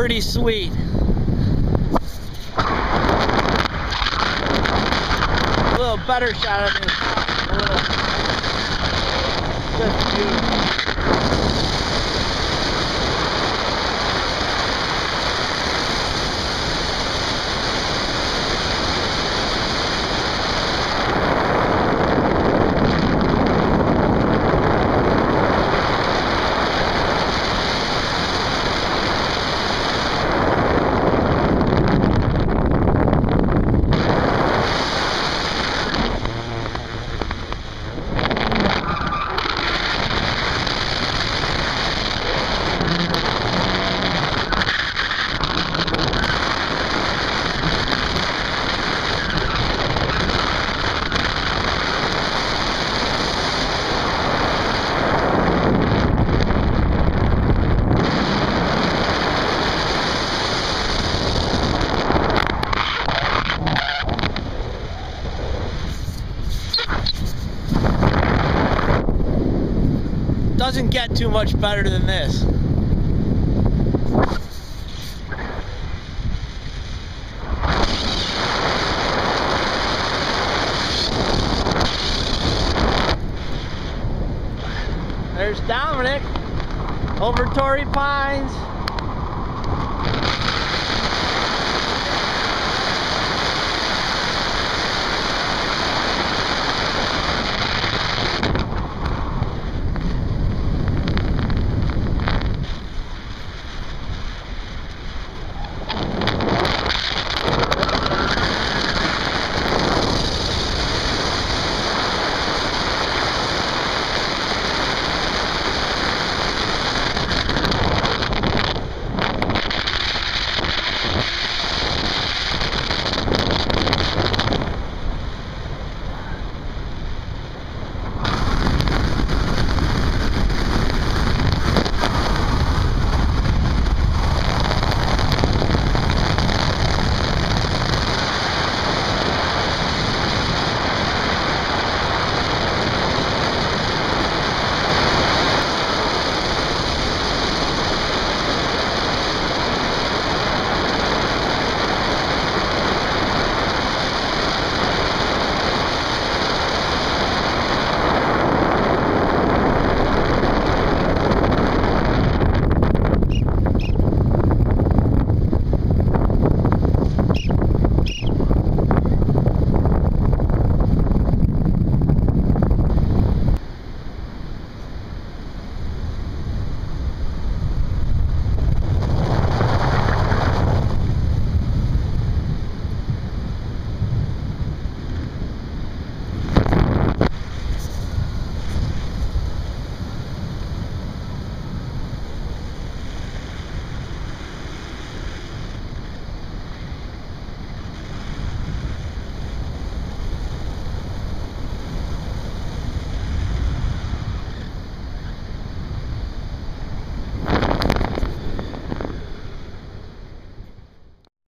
pretty sweet. A little better shot of this. Just beautiful. Doesn't get too much better than this. There's Dominic over Torrey Pines.